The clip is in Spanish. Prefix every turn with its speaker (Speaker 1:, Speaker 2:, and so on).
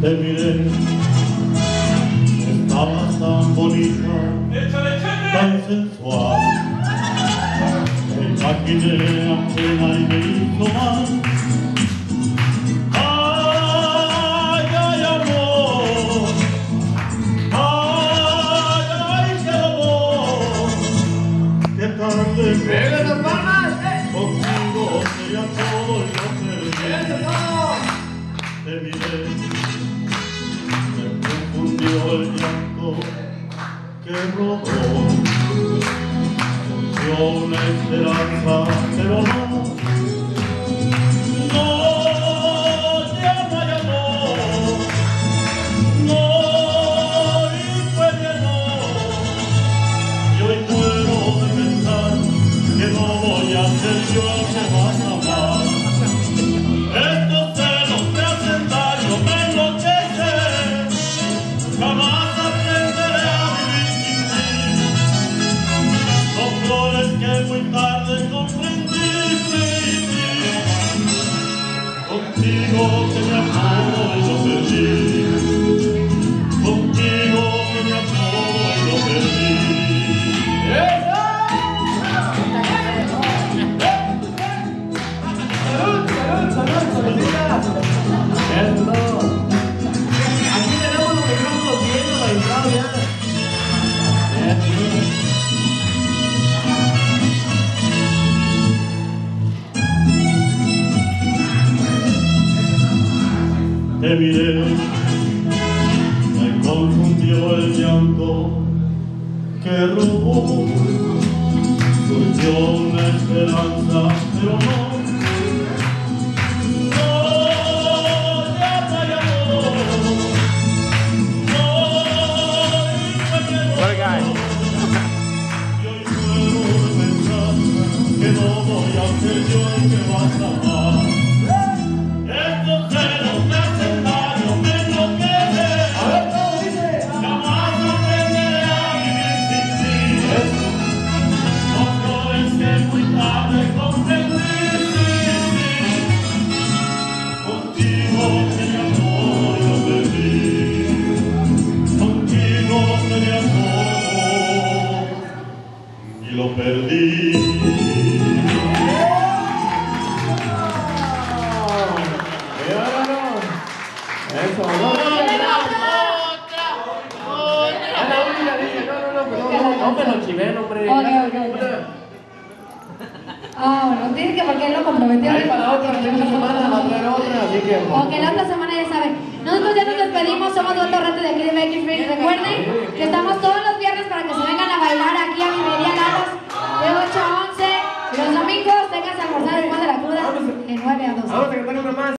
Speaker 1: te miré, estabas tan bonita, tan sensual. Me imaginé apenas y me hizo mal.
Speaker 2: ¡Eh!
Speaker 1: contigo sería todo y no
Speaker 2: ¡Eso
Speaker 1: perdí.
Speaker 2: todo!
Speaker 1: Te miré,
Speaker 2: che rodò, con speranza, però mai
Speaker 1: Te miré, me confundió el llanto que robó. Surgió una esperanza, pero no. Que no voy a ser yo el que a. y lo perdí.
Speaker 2: Eso, no, no, no. No, no, no, pero no, no me lo chiven, hombre.
Speaker 3: Ok, ok, ok. Ah, bueno, dice que porque él lo comprometió.
Speaker 2: Ahí para la otra, la próxima semana va a traer otra, así que.
Speaker 3: Ok, la otra semana ya saben. Nosotros ya nos despedimos, somos Dueto Reto de aquí de Becky Free. Recuerden que estamos todos los viernes para que se vengan de 9 a 12.
Speaker 2: Vamos a cantar una más.